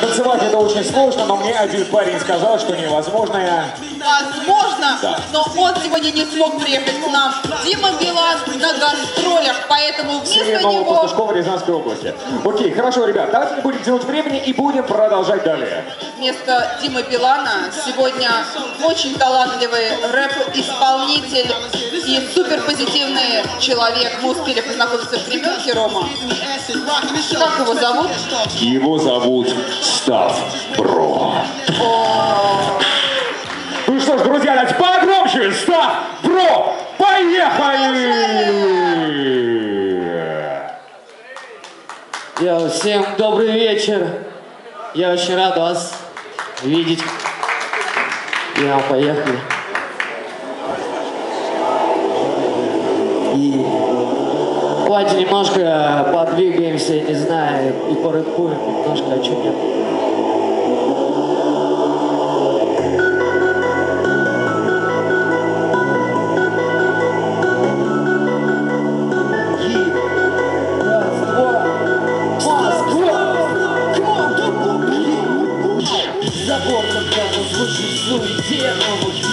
Танцевать это очень сложно, но мне один парень сказал, что невозможно. Возможно, Да. но он сегодня не смог приехать к нам. Дима Билан на гастролях, поэтому вместо Сергей него... Новопустушкова Рязанской области. Окей, хорошо, ребят, давайте не будем тянуть времени и будем продолжать далее. Вместо Димы Билана сегодня очень талантливый рэп-исполнитель и суперпозитивный человек. Мы успели познакомиться в гримерке Рома. Как его зовут? Его зовут Став Бро. Ну что ж, друзья, давайте погромче. Став Бро, поехали! Йоу, всем добрый вечер. Я очень рад вас видеть. Я поехали. И давайте немножко подвигаемся, не знаю, и порыкуем немножко, а что нет. Забор когда в суете новых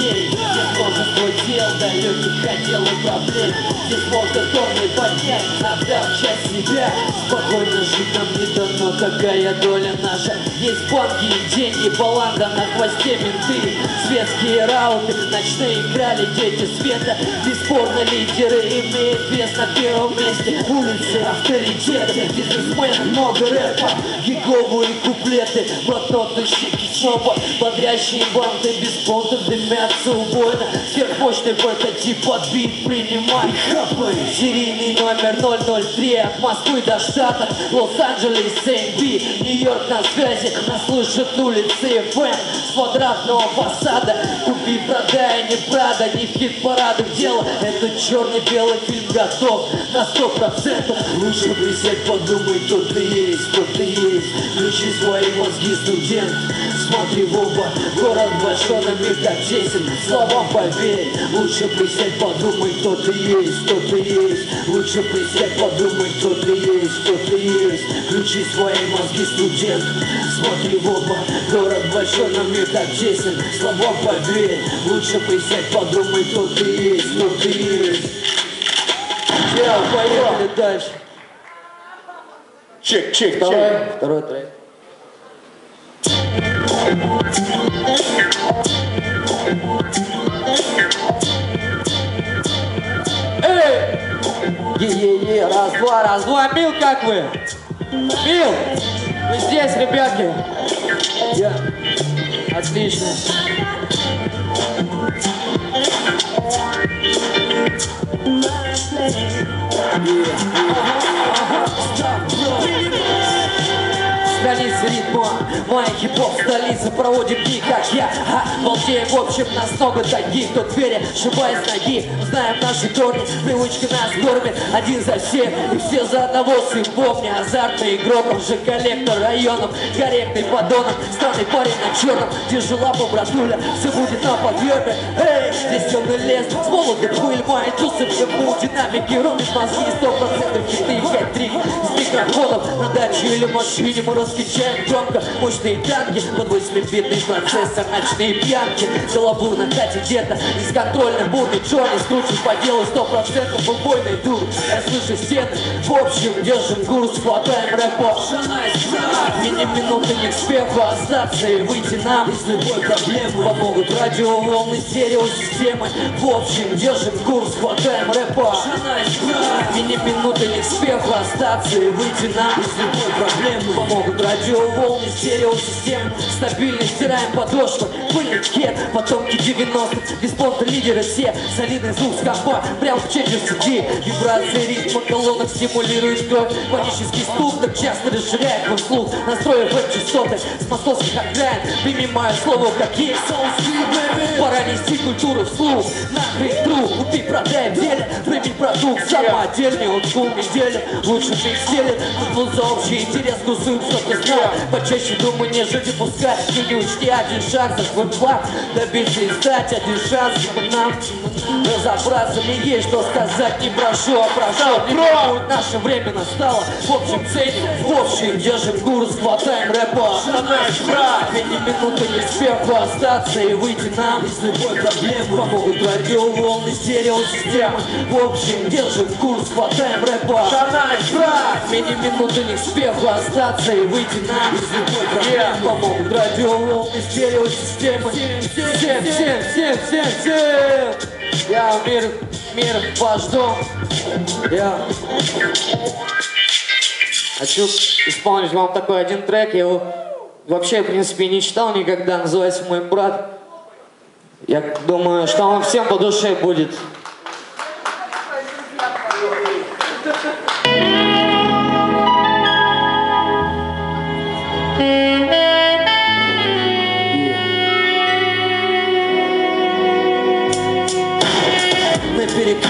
и проблем Здесь можно тонны поднять, отдав часть себя. Спокойно жить нам не дано, какая доля наша. Есть банки и деньги, баланда на хвосте менты. Светские рауты, ночные крали дети света Бесспорно лидеры имеют вес на первом месте. Улицы, авторитеты, бизнесмены, много рэпа. Гиговые куплеты, блокноты, щеки, шопа Бодрящие банды без понта дымятся убойно. Сверхмощный прототип подбит, принимай. Хапы Серийный номер 003 от Москвы до Штатов Лос-Анджелес, Сейн-Би, Нью-Йорк на связи. Нас слышат улицы ФМ с квадратного фасада. Купи, продай, не Прада, не в хит-парадах дело. Это черно-белый фильм готов на сто процентов. Лучше присядь, подумай, кто ты есть, кто ты есть. Включи свои мозги, студент. Смотри в оба, город большой, на мир так тесен Словам поверь, лучше присядь, подумай, кто ты есть, кто ты есть. Лучше присядь, подумай, кто ты есть, кто ты есть. Включи свои мозги, студент. Смотри в оба, город большой, на мир так тесен. Словам поверь, лучше присядь, подумай, кто ты есть, кто ты есть. Я, поехали дальше. Чек, чек, Второй, чек. второй трек. Эй! Е-е-е, раз-два, раз-два, мил, как вы? Мил, вы здесь, ребятки? Я. Отлично. Столица ритма, моя хип-хоп столица Проводим дни, как я, а, Балдеем в общем нас много таких Кто двери, шибая с ноги. Знаем наши корни, привычка нас кормит Один за всех и все за одного Сын помни, азартный игрок Он же коллектор районов, корректный подонок Странный парень на черном, держи лапу, братуля Все будет на подъеме, эй Здесь темный лес, с молода пыль Мои тусы в динамике Ровно мозги, сто процентов хиты хэт-трик С микрофонов на даче или машине Мы раскачаем громко мощные танки Под восьмибитный процессор ночные пьянки. Голобур на хате где-то Бесконтрольно бурный черный Скручен по делу сто процентов убойный дур. Я слышу стены В общем, держим курс, хватаем рэпа Мини минуты не к спеху остаться и выйти нам Из любой проблемы. Помогут радиоволны стереосистемы. В общем, держим курс, хватаем рэпа. Мини минуты не к спеху остаться и выйти нам Из любой проблемы. Помогут радиоволны стереосистемы Стабильно стираем подошвы, пыльный Потомки 90-х, без понта лидеры все. Солидный звук с компа, прям в чеке сиди Вибрации ритма колонок стимулирует кровь. Панический стук так часто расширяет мой слух. Настроив веб-частоты с московских окраин. Прими мое слово как есть Пора нести культуру вслух. Нахрен друг, купи, продай в деле. Прими продукт самый отдельный, он скул недели Лучше стелит, футбол за общий интерес Кусают сотни знал Почаще думаю, не жить и пускай. Не учти один шаг за свой план Добиться и стать один шанс нам Разобраться. Мне есть что сказать Не прошу, а прошу. Будет наше время настало. В общем ценим, в общем держим курс Хватаем рэпа. Ведь ни минуты не сверху остаться И выйти нам из любой проблемы. Помогут радиоволны, стереосистемы В общем держим курс, хватаем рэпа. Ведь ни минуты не сверху остаться И выйти нам из любой проблемы Помогут радиоволны, стереосистемы Всем, всем, всем, всем, всем Я мир, мир ваш дом Я Хочу исполнить вам такой один трек. Я его вообще, в принципе, не читал никогда. Называется «Мой брат». Я думаю, что он всем по душе будет. На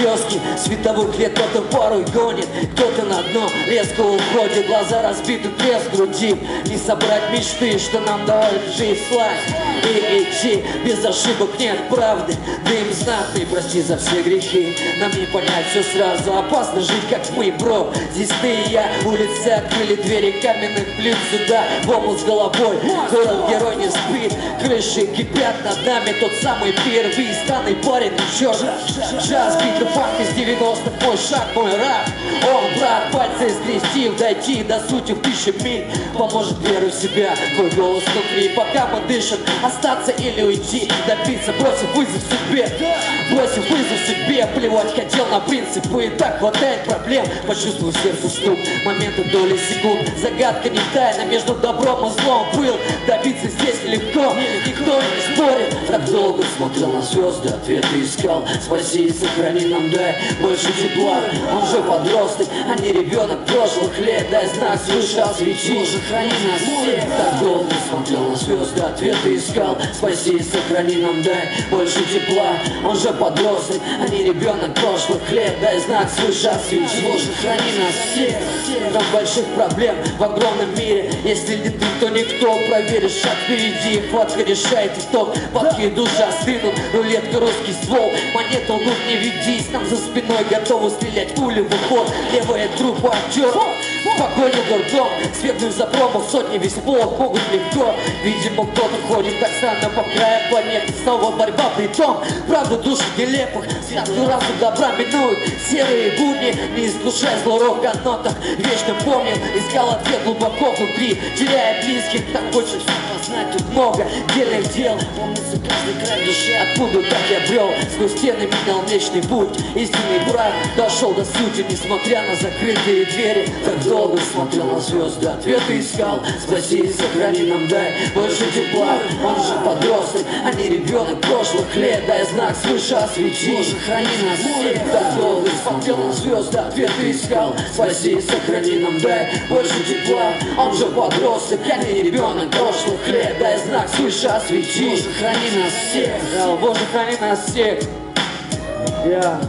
перекрестке световых лет кто-то порой гонит Кто-то на дно резко уходит Глаза разбиты, треск груди. Не собрать мечты, что нам дает жизнь славь И идти. Без ошибок нет правды Да им знатный, прости за все грехи. Нам не понять все сразу Опасно жить, как мы, бро. Здесь ты и я, улицы открыли двери Каменных плит сюда, в с головой. Город-герой не спит Крыши кипят над нами Тот самый первый станный парень Еще Джаз, бит фанк из 90-х Мой шаг, мой рap Ох, брат, пальцы скрестив Дойти до сути в тысячи миль. Поможет веру в себя Твой голос внутри. Пока мы дышим Остаться или уйти. Добиться, бросив вызов судьбе Бросив вызов себе Плевать хотел на принципы. И так хватает проблем Почувствовал сердце стук. Моменты доли секунд. Загадка не тайна Между добром и злом был Добиться долго смотрел на звезды Ответы искал. Спаси и сохрани нам дай Больше тепла. Он же подросток А не ребенок прошлых лет. Дай знак свыше освети Боже, храни нас всех. Так долго смотрел на звезды Ответы искал. Спаси и сохрани нам дай Больше тепла. Он же подросток А не ребенок прошлых лет. Дай знак свыше освети Боже, храни нас всех. Там больших проблем в огромном мире. Если не ты, то никто Проверишь шаг впереди Хватка решает итог Падки душа стынут Рулетка русский ствол Монету лук не ведись Нам за спиной готовы стрелять пули в уход. Левая трупа актер Погоня дурдом Светлый за промах Сотни весь полок могут легко. Видимо кто-то ходит так странно по краю планеты Снова борьба при том. Правда душ нелепых Святую расу добра минуют. Серые будни Не искушай зло рок-нотах Вечно помнил. Искал ответ глубоко внутри Теряя близких Так хочется познать тут много. Дельных дел Помнится каждый край души. Откуда так я брел? Сквозь стены менял млечный путь. Истинный брат Дошел до сути Несмотря на закрытые двери. Так долго смотрел на звезды Ответы искал. Спаси и сохрани нам дай Больше тепла. Он же подросток А не ребенок прошлых лет. Дай знак свыше освети. Боже, храни нас всех. Так долго смотрел на звезды Ответы искал. Спаси и сохрани нам дай Больше тепла. Он же подросток А не ребенок прошлых лет Дай знак свыше освети Боже, храни нас всех Да, Боже, храни нас всех Я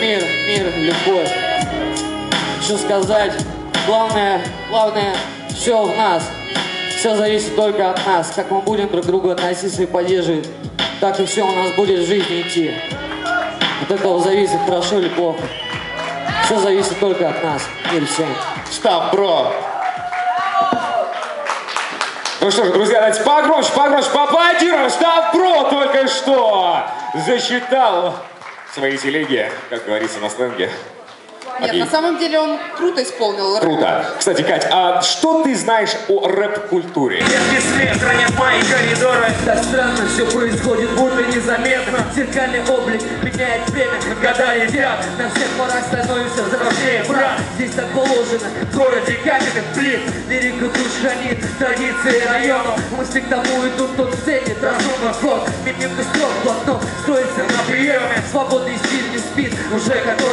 Мир, мир, любовь Что сказать Главное, главное, все в нас. Все зависит только от нас. Как мы будем друг к другу относиться и поддерживать, так и все у нас будет в жизни идти. От этого зависит, хорошо или плохо. Все зависит только от нас. Мир всем. Штаб Бро. Ну что ж, друзья, давайте погромче, погромче поаплодируем. Штаб Бро только что засчитал свои телеги, как говорится на сленге. Нет, Окей. на самом деле он круто исполнил. Круто. Кстати, Кать, а что ты знаешь о рэп-культуре? Без свет, хранят мои коридоры Так странно все происходит, будто незаметно Зеркальный облик меняет время, года летят На всех порах становимся взрослее, брат Здесь так положено, в городе каменных плит Лирика душ хранит, традиции районов Мысли к тому идут, тот ценит разумный ход Мимик строк, блокнот, строится на приеме Свободный стиль не спит, уже готов